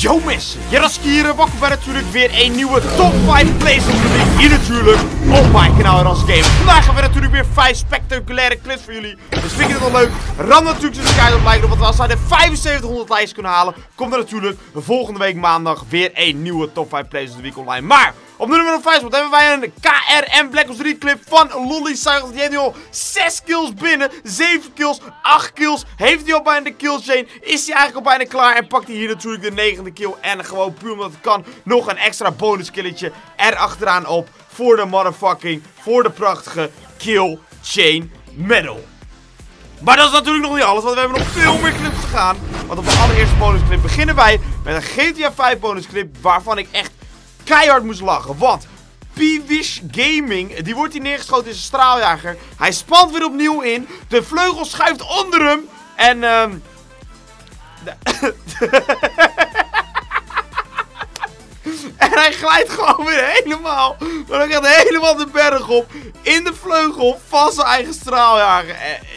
Yo mensen, Jeraski hier, welkom bij natuurlijk weer een nieuwe top 5 plays the week hier natuurlijk op mijn kanaal Ras Game. Vandaag gaan we natuurlijk weer 5 spectaculaire clips voor jullie, dus vind je het wel leuk? Ram natuurlijk de sky op like, want als wij de 7500 likes kunnen halen, komt er natuurlijk volgende week maandag weer een nieuwe top 5 plays of the week online. Maar op nummer 5 hebben wij een KRM Black Ops 3 clip van Lolly Cycles. Die heeft al 6 kills binnen, 7 kills, 8 kills. Heeft hij al bijna de killchain, is hij eigenlijk al bijna klaar en pakt hij hier natuurlijk de negende kill. En gewoon puur omdat het kan, nog een extra bonus killetje erachteraan op voor de motherfucking, voor de prachtige kill chain medal. Maar dat is natuurlijk nog niet alles, want we hebben nog veel meer clips te gaan. Want op de allereerste bonusclip beginnen wij met een GTA 5 bonusclip waarvan ik echt keihard moest lachen. Want P-Wish Gaming, die wordt hier neergeschoten in zijn straaljager. Hij spant weer opnieuw in. De vleugel schuift onder hem. En, ehm... en hij glijdt gewoon weer helemaal, maar dan gaat helemaal de berg op. In de vleugel van zijn eigen straaljager.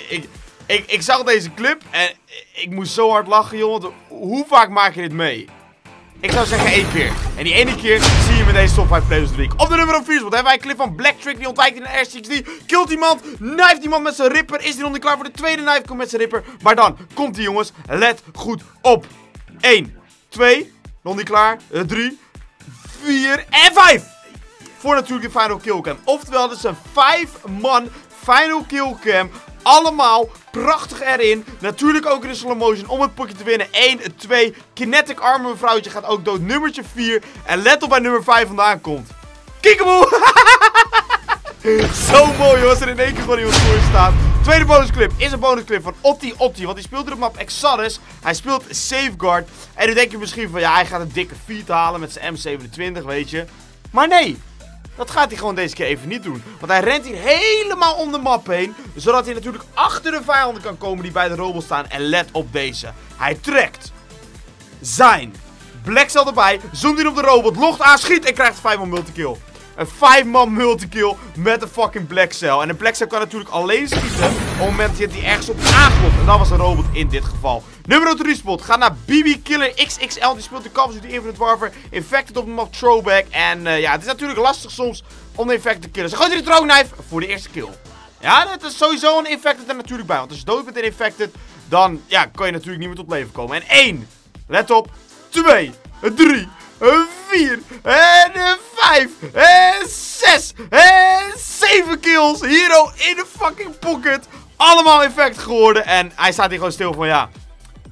Ik, ik, ik zag deze clip en ik moest zo hard lachen, jongen. Hoe vaak maak je dit mee? Ik zou zeggen één keer. En die ene keer zie je met deze top 5 players of week. Op de nummer 4 spot hebben wij een clip van Black Trick. Die ontwijkt in een R60. Killt iemand. Knijft iemand met zijn ripper. Is die nog niet klaar voor de tweede knife komt met zijn ripper. Maar dan komt hij jongens. Let goed op. 1, 2. Nog niet klaar. 3, 4 en 5. Voor natuurlijk de final kill cam. Oftewel, dit is een 5 man final kill cam allemaal prachtig erin. Natuurlijk ook in de slow motion om het potje te winnen. 1, 2. Kinetic armor mevrouwtje gaat ook dood. Nummertje 4. En let op waar nummer 5 vandaan komt. Kiekeboe! Zo mooi als er in één keer gewoon iemand voor staat. Tweede bonusclip is een bonusclip van Otti Otti. Want die speelt op map Exodus. Hij speelt Safeguard. En nu denk je misschien van ja, hij gaat een dikke feat halen met zijn M27, weet je. Maar nee, dat gaat hij gewoon deze keer even niet doen. Want hij rent hier helemaal om de map heen. Zodat hij natuurlijk achter de vijanden kan komen die bij de robot staan. En let op deze. Hij trekt zijn Black Cell erbij. Zoomt in op de robot. Logt aan, schiet en krijgt 5 man multikill. Een 5-man multikill met een fucking Black Cell. En een Black Cell kan natuurlijk alleen schieten op het moment dat hij ergens op aanklopt. En dat was een robot in dit geval. Nummer 3 spot gaat naar BB Killer XXL. Die speelt de Call of Duty Infinite Warfare. Infected op de map Throwback. En eh, ja, het is natuurlijk lastig soms om de Infected te killen. Ze gooit hij de voor de eerste kill. Ja, dat is sowieso een Infected er natuurlijk bij. Want als je dood bent in Infected, dan ja, kan je natuurlijk niet meer tot leven komen. En 1, let op, 2, 3, 4 en 5 vijf. En zes. En zeven kills. Hero in de fucking pocket. Allemaal effect geworden. En hij staat hier gewoon stil van ja.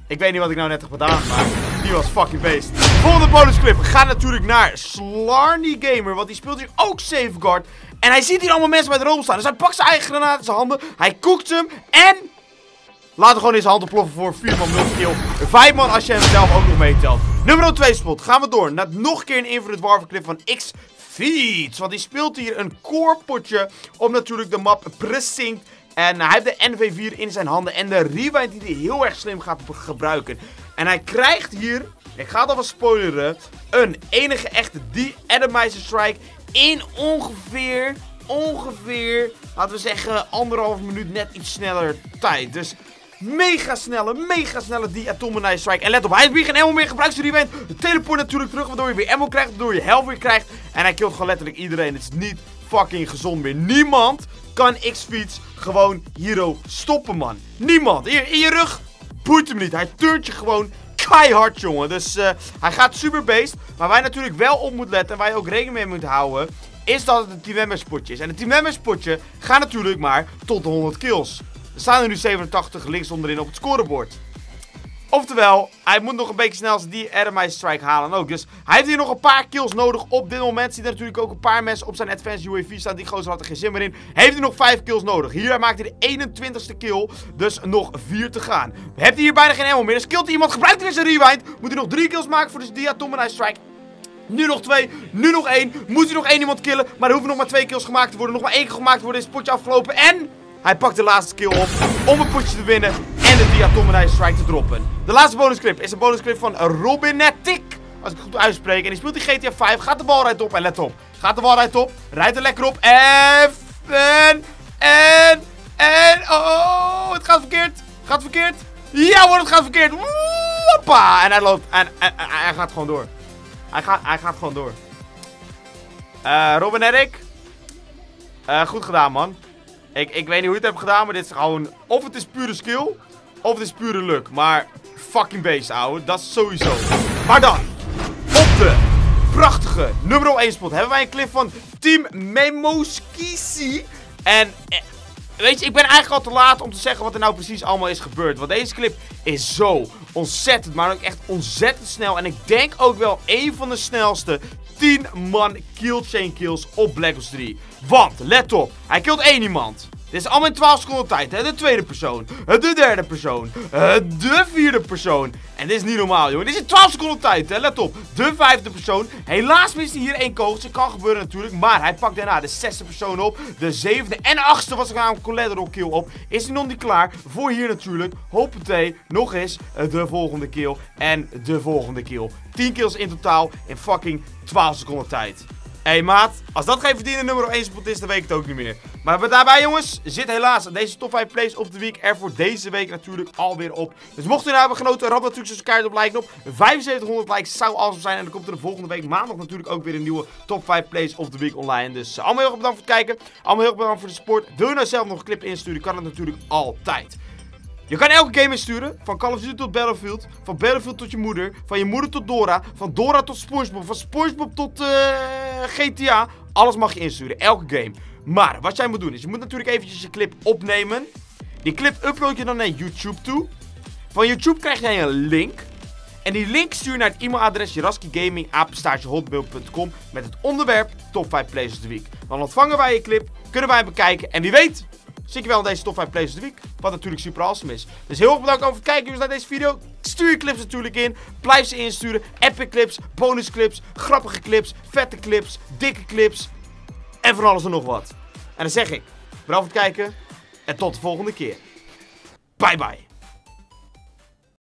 Ik weet niet wat ik nou net heb gedaan, maar... Die was fucking beest. Volgende bonusclip gaat natuurlijk naar Slarny Gamer. Want die speelt hier ook Safeguard. En hij ziet hier allemaal mensen bij de room staan. Dus hij pakt zijn eigen granaat in zijn handen. Hij koekt hem. En Laat hem gewoon zijn handen ploffen voor 4 man multikill. 5 man als je hem zelf ook nog meetelt. Nummer 2 spot. Gaan we door naar nog een keer een Infinite Warfare clip van X Feeds. Want die speelt hier een core potje om natuurlijk de map Precinct en hij heeft de NV4 in zijn handen en de rewind die hij heel erg slim gaat gebruiken. En hij krijgt hier, ik ga het alvast spoileren, een enige echte de-atomizer strike in ongeveer, ongeveer, laten we zeggen, anderhalf minuut net iets sneller tijd. Dus mega snelle, mega snelle de-atomizer strike. En let op, hij heeft weer geen ammo meer, gebruikt zijn rewind. De teleport natuurlijk terug, waardoor je weer ammo krijgt, waardoor je health weer krijgt. En hij killt gewoon letterlijk iedereen. Het is niet fucking gezond meer. Niemand kan X-Feeds gewoon Hero stoppen, man. Niemand. In je rug boeit hem niet. Hij turnt je gewoon keihard, jongen. Dus uh, hij gaat super beest. Maar waar je natuurlijk wel op moet letten en waar je ook rekening mee moet houden... is dat het een team members potje is. En team members potje gaat natuurlijk maar tot de 100 kills. Er staan er nu 87 links onderin op het scorebord. Oftewel, hij moet nog een beetje snel die Atomizer Strike halen ook. Dus hij heeft hier nog een paar kills nodig op dit moment. Ziet er natuurlijk ook een paar mensen op zijn Advanced UAV staan. Die gozer had er geen zin meer in. Heeft hij nog 5 kills nodig. Hier maakt hij de 21ste kill. Dus nog 4 te gaan. Heeft hij hier bijna geen ammo meer. Dus killt hij iemand. Gebruikt hij zijn rewind. Moet hij nog 3 kills maken voor de Diatomizer Strike. Nu nog 2, nu nog 1. Moet hij nog 1 iemand killen. Maar er hoeven nog maar 2 kills gemaakt te worden. Nog maar 1 keer gemaakt te worden. Is het potje afgelopen. En hij pakt de laatste kill op om een potje te winnen en de Diatomizer Strike te droppen. De laatste bonusclip is een bonusclip van Robinetic. Als ik het goed uitspreek. En die speelt die GTA 5. Gaat de bal rijdt op. En let op. Gaat de bal rijdt op. Rijdt er lekker op. En... En... En... En... Oh, het gaat verkeerd. Gaat verkeerd. Ja hoor, het gaat verkeerd. Hoppa. En hij loopt. En, hij gaat gewoon door. Hij gaat, hij gaat gewoon door. Eh, Robin Erik. Eh, goed gedaan, man. Ik, ik weet niet hoe je het hebt gedaan, maar dit is gewoon... Of het is pure skill, of het is pure luck. Maar fucking beest, ouwe. Dat is sowieso. Maar dan, op de prachtige nummer 1 spot hebben wij een clip van Team Memoskisi. En... eh, Weet je, ik ben eigenlijk al te laat om te zeggen wat er nou precies allemaal is gebeurd. Want deze clip is zo ontzettend, maar ook echt ontzettend snel. En ik denk ook wel een van de snelste 10 man kill chain kills op Black Ops 3. Want, let op, hij killt één iemand. Dit is allemaal in 12 seconden tijd, hè? De tweede persoon, de derde persoon, eh, de vierde persoon. En dit is niet normaal, jongen. Dit is in 12 seconden tijd, hè? Let op. De vijfde persoon. Helaas mist hij hier één kogel. Kan gebeuren natuurlijk. Maar hij pakt daarna de zesde persoon op. De zevende en achtste was er namelijk collateral kill op. Is hij nog niet klaar? Voor hier natuurlijk. Hoppatee. Nog eens eh, de volgende kill. En de volgende kill. 10 kills in totaal in fucking 12 seconden tijd. Hé hey, maat, als dat geen verdiende nummer 1 spot is, dan weet ik het ook niet meer. Maar daarbij jongens, zit helaas deze top 5 plays of the week er voor deze week natuurlijk alweer op. Dus mocht u nou hebben genoten, rap natuurlijk zo'n kaart op like op. 7500 likes zou awesome zijn. En dan komt er de volgende week maandag natuurlijk ook weer een nieuwe top 5 plays of the week online. Dus uh, allemaal heel erg bedankt voor het kijken. Allemaal heel erg bedankt voor de support. Wil je nou zelf nog een clip insturen, kan het natuurlijk altijd. Je kan elke game insturen. Van Call of Duty tot Battlefield. Van Battlefield tot je moeder. Van je moeder tot Dora. Van Dora tot Spongebob. Van Spongebob tot uh, GTA. Alles mag je insturen. Elke game. Maar wat jij moet doen is, je moet natuurlijk eventjes je clip opnemen. Die clip upload je dan naar YouTube toe. Van YouTube krijg jij een link. En die link stuur je naar het e-mailadres jaraskigaming.hotmail.com met het onderwerp Top 5 Plays of the Week. Dan ontvangen wij je clip, kunnen wij bekijken en wie weet Zie je wel in deze top 5 plays of the week. Wat natuurlijk super awesome is. Dus heel erg bedankt over het kijken naar deze video. Stuur clips natuurlijk in. Blijf ze insturen. Epic clips, bonus clips, grappige clips, vette clips, dikke clips. En van alles en nog wat. En dan zeg ik, bedankt voor het kijken. En tot de volgende keer. Bye bye.